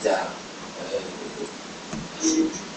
对吧？呃。